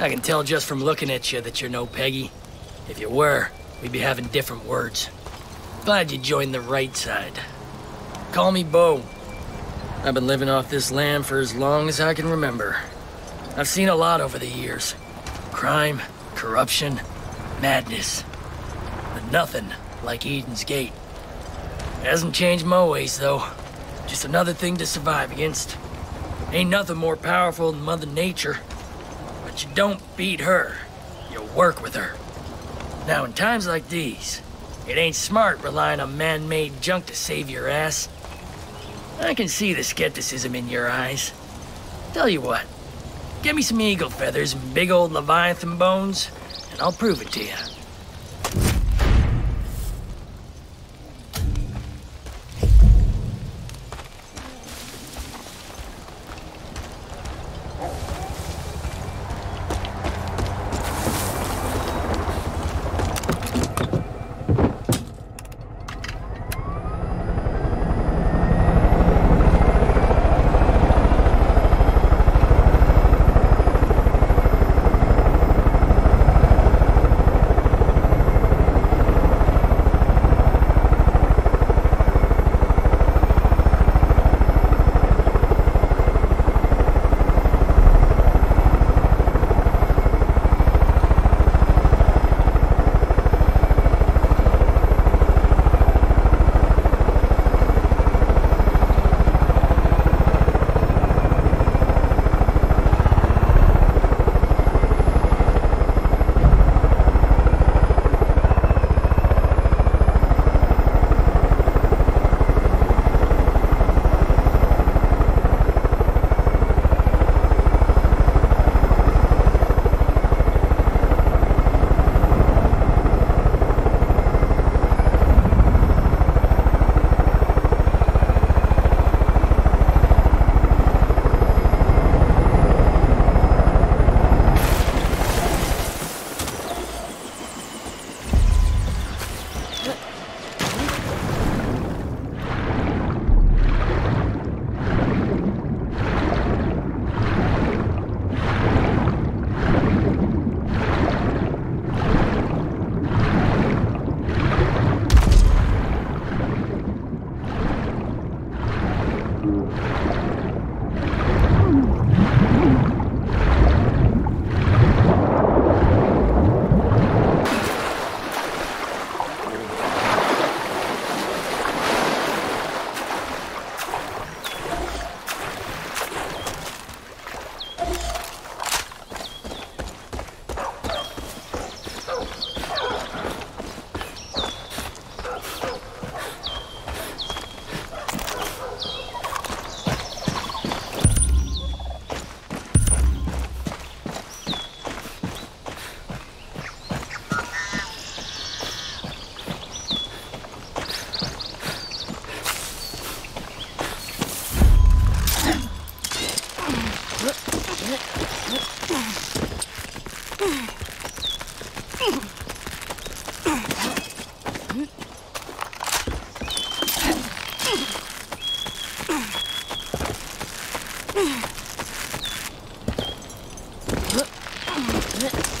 I can tell just from looking at you that you're no Peggy. If you were, we'd be having different words. Glad you joined the right side. Call me Bo. I've been living off this land for as long as I can remember. I've seen a lot over the years. Crime, corruption, madness. But nothing like Eden's Gate. It hasn't changed my ways, though. Just another thing to survive against. Ain't nothing more powerful than Mother Nature. But you don't beat her. You work with her. Now, in times like these, it ain't smart relying on man-made junk to save your ass. I can see the skepticism in your eyes. Tell you what, get me some eagle feathers and big old leviathan bones, and I'll prove it to you. え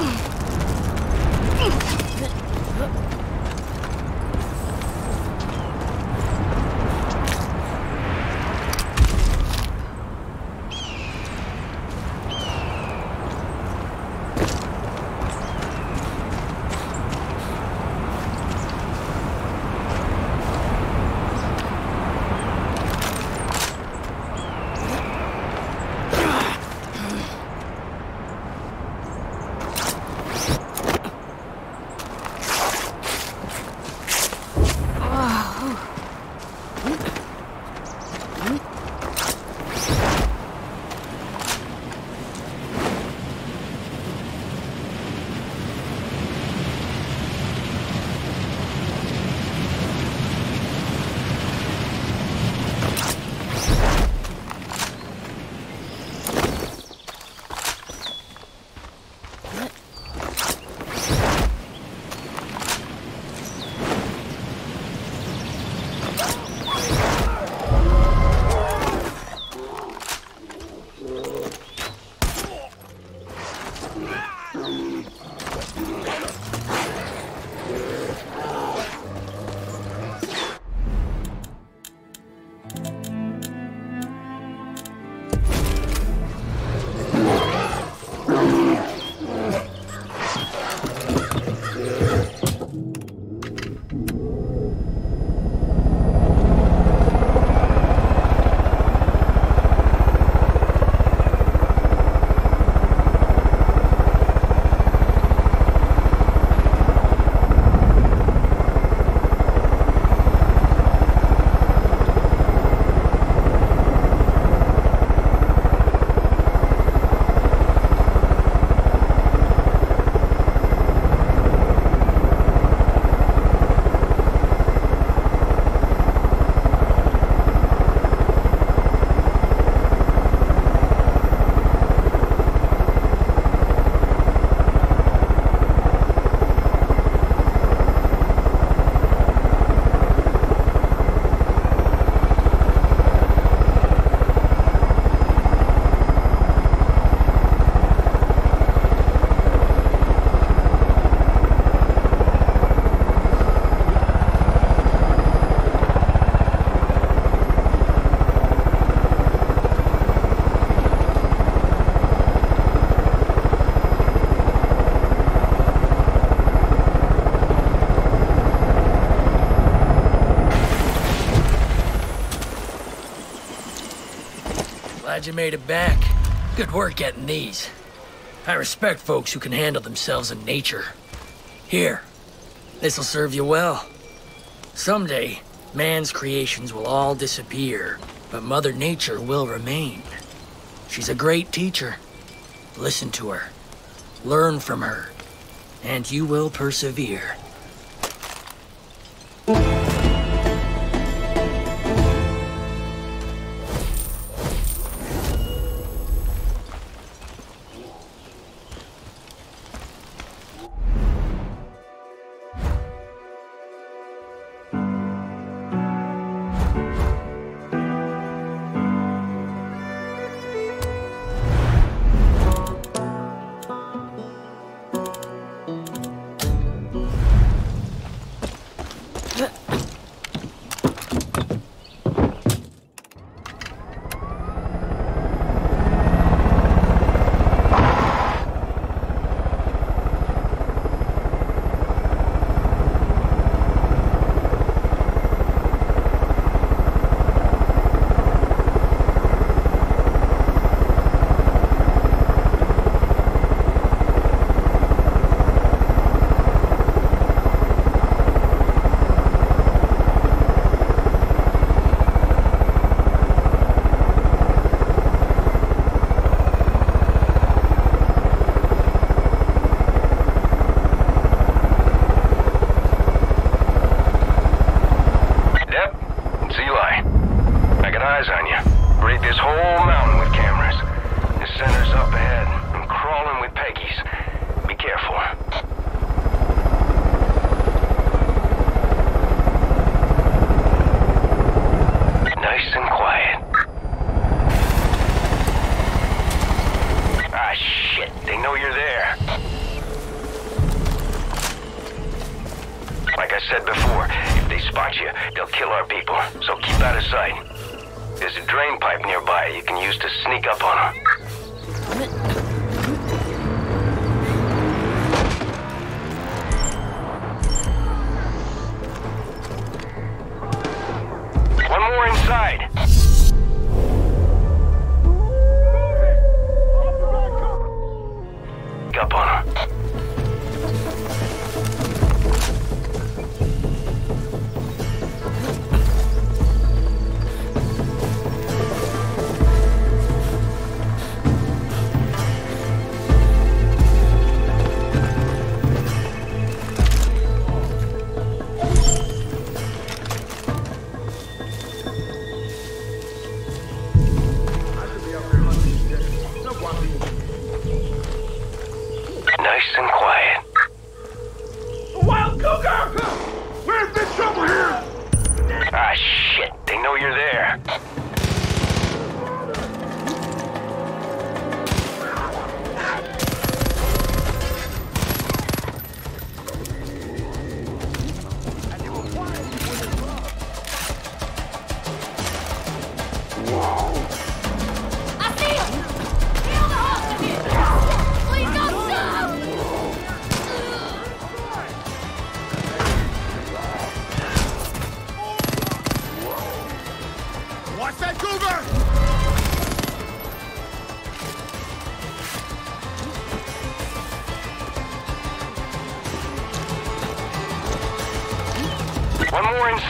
Ugh. Glad you made it back. Good work getting these. I respect folks who can handle themselves in nature. Here, this'll serve you well. Someday, man's creations will all disappear, but Mother Nature will remain. She's a great teacher. Listen to her. Learn from her. And you will persevere.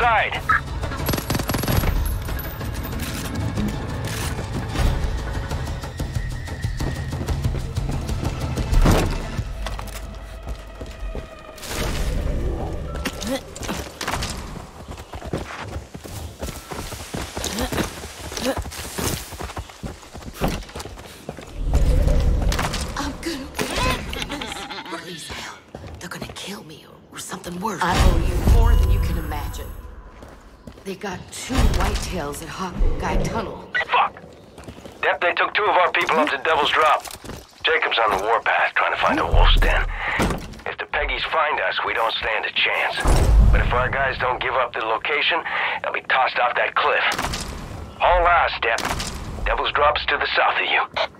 Inside. Whitetails at Hawkeye Tunnel. Fuck! Dep, they took two of our people up to hmm? Devil's Drop. Jacob's on the warpath trying to find a wolf's den. If the Peggies find us, we don't stand a chance. But if our guys don't give up the location, they'll be tossed off that cliff. All eyes, Dep. Devil's Drop's to the south of you.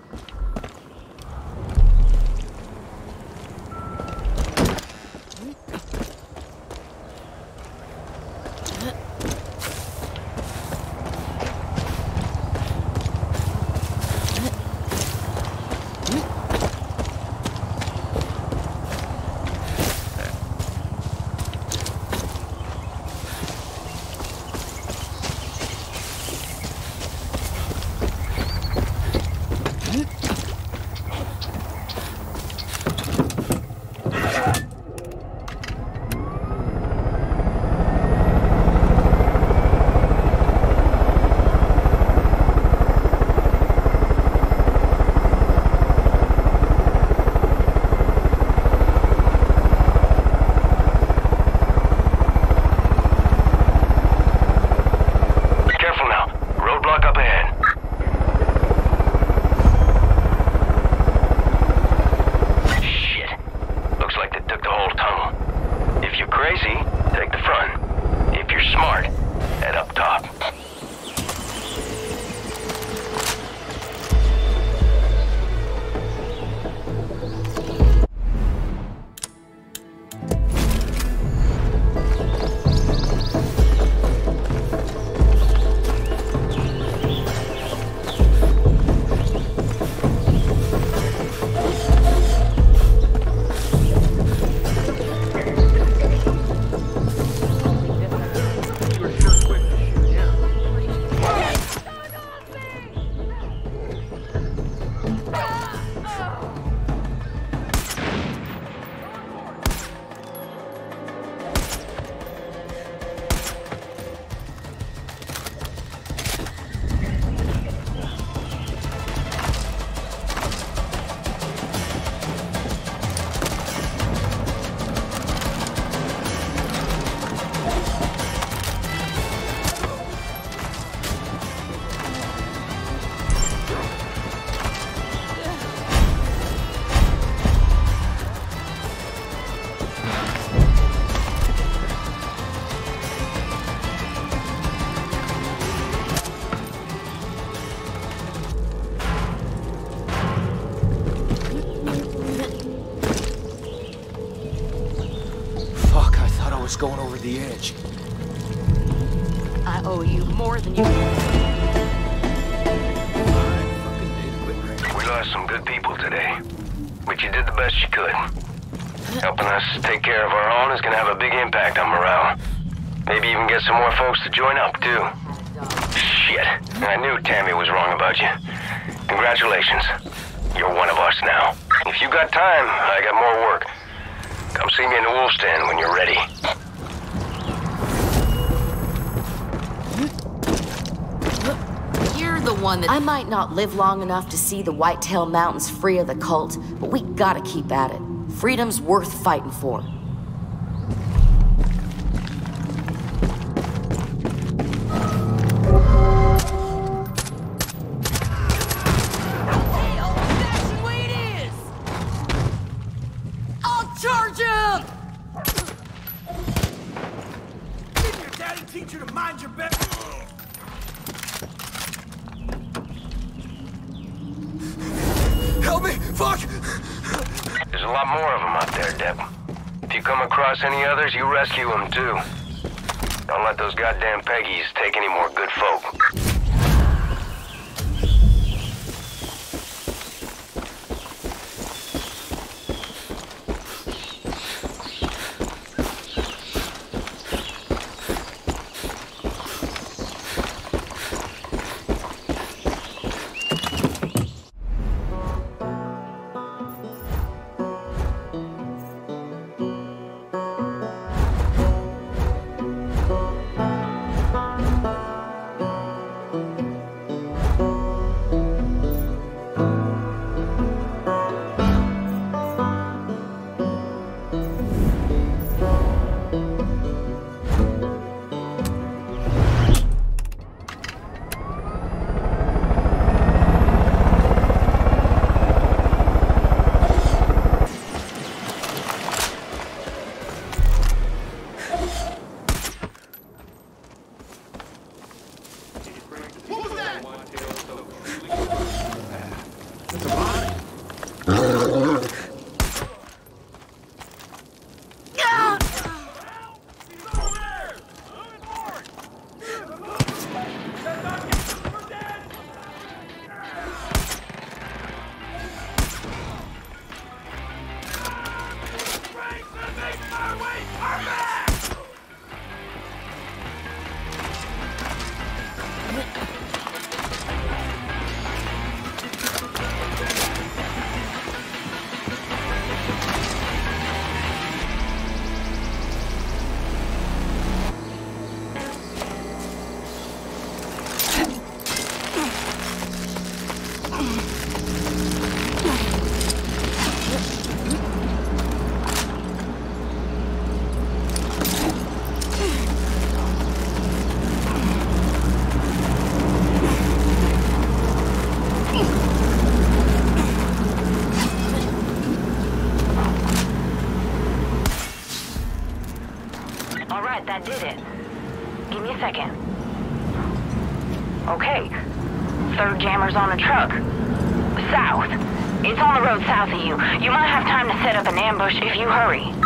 Was going over the edge. I owe you more than you. We lost some good people today, but you did the best you could. Helping us take care of our own is gonna have a big impact on morale. Maybe even get some more folks to join up, too. Shit. I knew Tammy was wrong about you. Congratulations. You're one of us now. If you got time, I got more work. Come see me in the Wolf's Den when you're ready. One that. I might not live long enough to see the Whitetail Mountains free of the cult, but we gotta keep at it. Freedom's worth fighting for. I'll charge him! Didn't your daddy teach you to mind your business? Help me! Fuck! There's a lot more of them out there, Dep. If you come across any others, you rescue them too. Don't let those goddamn Peggies take any more good folk. Second. Okay. Third jammer's on the truck. South. It's on the road south of you. You might have time to set up an ambush if you hurry.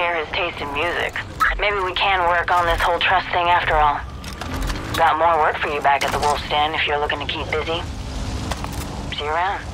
Share his taste in music. Maybe we can work on this whole trust thing after all. Got more work for you back at the Wolf's Den if you're looking to keep busy. See you around.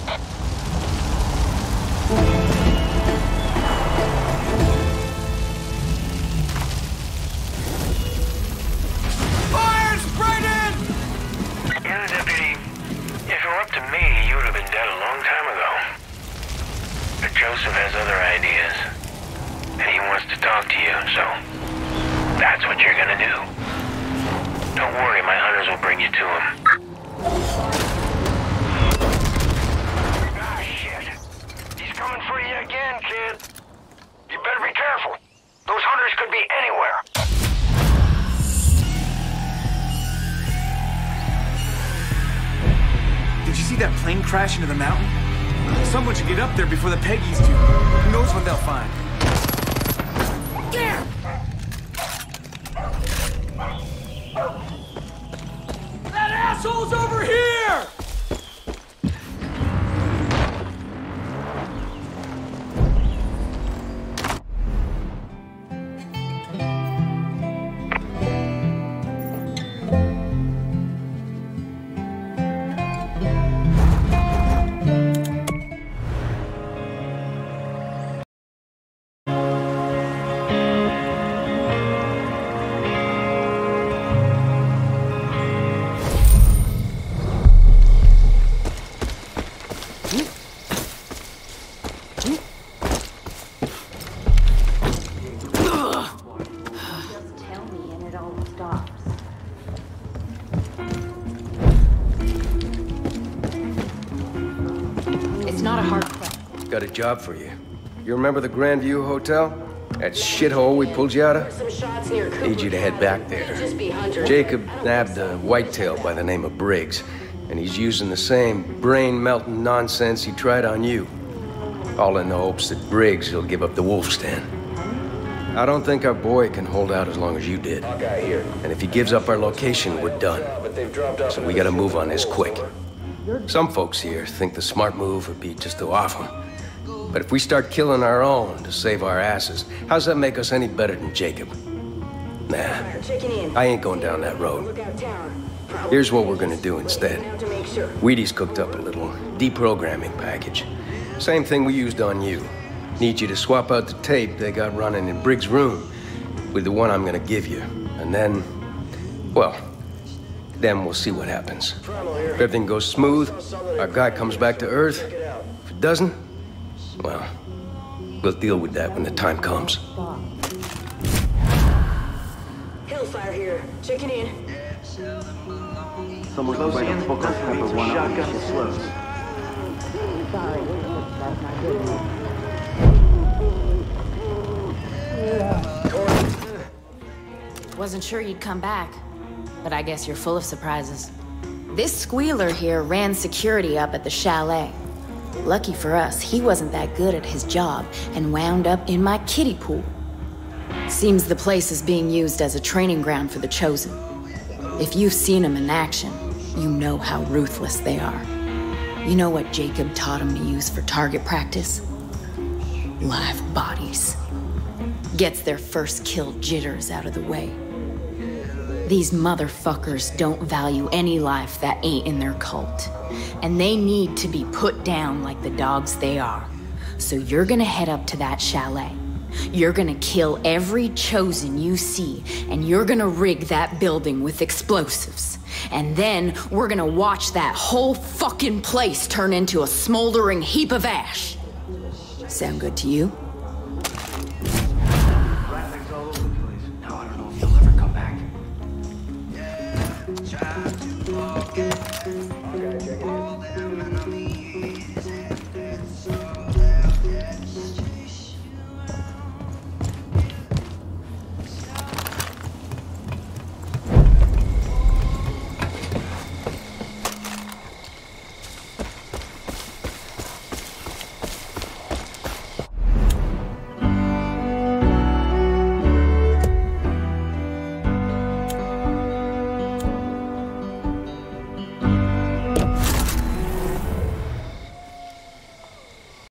Job for you. You remember the Grandview Hotel? That shithole we pulled you out of? Some shots near Cooper. Need you to head back there. Just be Hunter. Jacob nabbed a whitetail by the name of Briggs, and he's using the same brain melting nonsense he tried on you. all in the hopes that Briggs will give up the wolf's den. I don't think our boy can hold out as long as you did. And if he gives up our location, we're done. So we gotta move on this quick. Some folks here think the smart move would be just to off him. But if we start killing our own to save our asses, how's that make us any better than Jacob? Nah, I ain't going down that road. Here's what we're gonna do instead. Wheaties cooked up a little deprogramming package. Same thing we used on you. Need you to swap out the tape they got running in Briggs' room with the one I'm gonna give you. And then, well, then we'll see what happens. If everything goes smooth, our guy comes back to Earth. If it doesn't, well, we'll deal with that when the time comes. Hellfire here. Checking in. Someone can write a book on Pepper one up and shit slows. Wasn't sure you'd come back, but I guess you're full of surprises. This squealer here ran security up at the chalet. Lucky for us, he wasn't that good at his job and wound up in my kiddie pool. Seems the place is being used as a training ground for the Chosen. If you've seen them in action, you know how ruthless they are. You know what Jacob taught him to use for target practice? Live bodies. Gets their first kill jitters out of the way. These motherfuckers don't value any life that ain't in their cult. And they need to be put down like the dogs they are. So you're gonna head up to that chalet. You're gonna kill every chosen you see, and you're gonna rig that building with explosives. And then we're gonna watch that whole fucking place turn into a smoldering heap of ash. Sound good to you?